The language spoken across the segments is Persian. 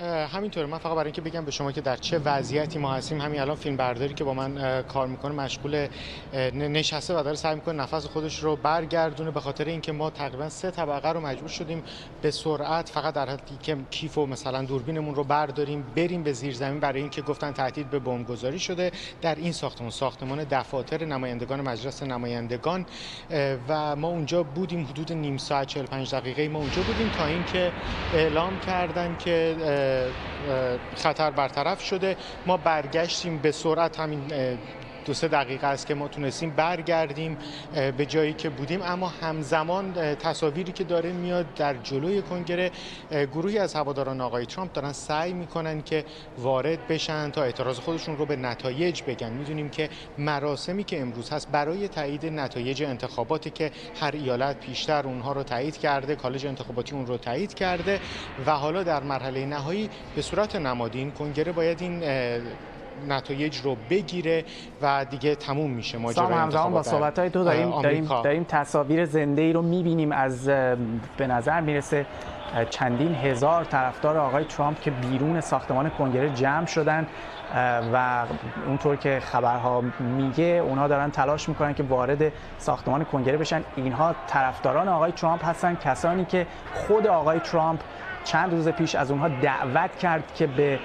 همینطور من فقط برای اینکه بگم به شما که در چه وضعیتی ما هستیم همین الان فیلم برداری که با من کار می‌کنه مشغول نشسته و داره سعی می‌کنه نفس خودش رو برگردونه به خاطر اینکه ما تقریبا سه طبقه رو مجبور شدیم به سرعت فقط در حدی که کیف و مثلا دوربینمون رو برداریم بریم به زیر زمین برای اینکه گفتن تهدید به بمبگذاری شده در این ساختمان. ساختمان دفاتر نمایندگان مجلس نمایندگان و ما اونجا بودیم حدود نیم ساعت 45 دقیقه ما اونجا بودیم تا اینکه اعلام کردن که خطر برطرف شده. ما برگشتیم به سرعت همین دو سه دقیقه است که ما تونستیم برگردیم به جایی که بودیم. اما همزمان تصاویری که داره میاد در جلوی کنگره گروهی از هواداران آقای ترامپ دارن سعی می‌کنن که وارد بشن تا اعتراض خودشون رو به نتایج بگن. می‌دونیم که مراسمی که امروز هست برای تایید نتایج انتخاباتی که هر ایالت پیشتر اونها رو تایید کرده کالج انتخاباتی اون رو تایید کرده و حالا در مرحله نهایی به صورت نمادین کنگره باید این نتایج رو بگیره و دیگه تموم میشه ماجرا همزمان با صحبت های تو داریم, داریم, داریم تصاویر زنده ای رو می‌بینیم. از به نظر می‌رسه چندین هزار طرفدار آقای ترامپ که بیرون ساختمان کنگره جمع شدن و اونطور که خبرها میگه اونها دارن تلاش می‌کنن که وارد ساختمان کنگره بشن. اینها طرفداران آقای ترامپ هستن. کسانی که خود آقای ترامپ چند روز پیش از اونها دعوت کرد که به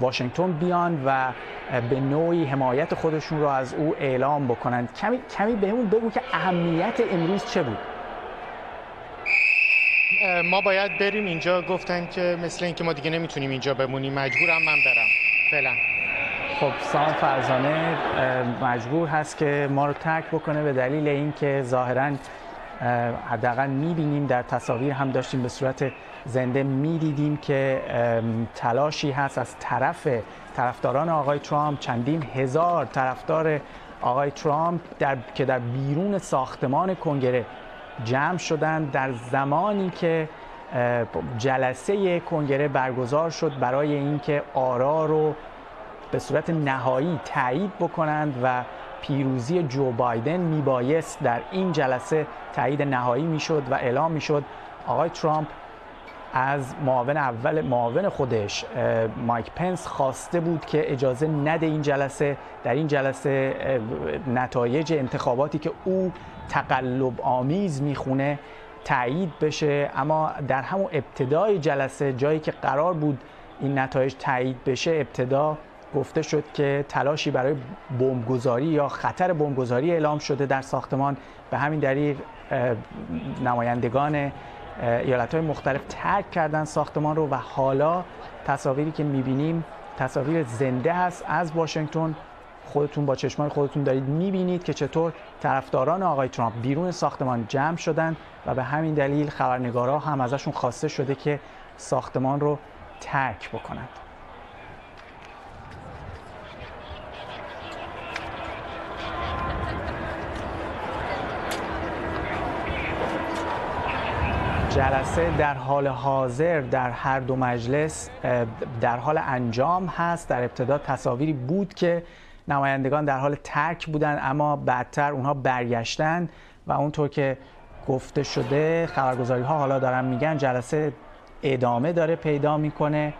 واشنگتن بیان و به نوعی حمایت خودشون رو از او اعلام بکنند. کمی کمی بهمون بگو که اهمیت امروز چه بود؟ ما باید بریم اینجا. گفتن که مثل اینکه ما دیگه نمی‌تونیم اینجا بمونیم. مجبورم من برم. فعلا. خب سام فرزانه. مجبور هست که ما رو ترک بکنه به دلیل اینکه ظاهرا حداقل می‌بینیم در تصاویر هم داشتیم به صورت زنده می‌دیدیم که تلاشی هست از طرف طرفداران آقای ترامپ. چندین هزار طرفدار آقای ترامپ در که در بیرون ساختمان کنگره جمع شدن در زمانی که جلسه کنگره برگزار شد برای اینکه آرا رو به صورت نهایی تایید بکنند و پیروزی جو بایدن میبایست در این جلسه تایید نهایی می‌شد و اعلام می‌شد آقای ترامپ از معاون اول معاون خودش مایک پنس خواسته بود که اجازه نده این جلسه در این جلسه نتایج انتخاباتی که او تقلب آمیز می‌خونه تایید بشه. اما در همون ابتدای جلسه جایی که قرار بود این نتایج تایید بشه ابتدا گفته شد که تلاشی برای بمبگذاری یا خطر بمبگذاری اعلام شده در ساختمان. به همین دلیل نمایندگان ایالت های مختلف ترک کردن ساختمان رو و حالا تصاویری که می‌بینیم تصاویر زنده هست از واشنگتن. خودتون با چشمان خودتون دارید می‌بینید که چطور طرفداران آقای ترامپ بیرون ساختمان جمع شدن و به همین دلیل خبرنگارا هم ازشون خواسته شده که ساختمان رو ترک بکنند. جلسه در حال حاضر در هر دو مجلس در حال انجام هست. در ابتدا تصاویری بود که نمایندگان در حال ترک بودن اما بعدتر اونها برگشتن و اونطور که گفته شده خبرگزاری ها حالا دارن میگن جلسه ادامه داره پیدا می‌کنه.